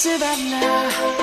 Savannah.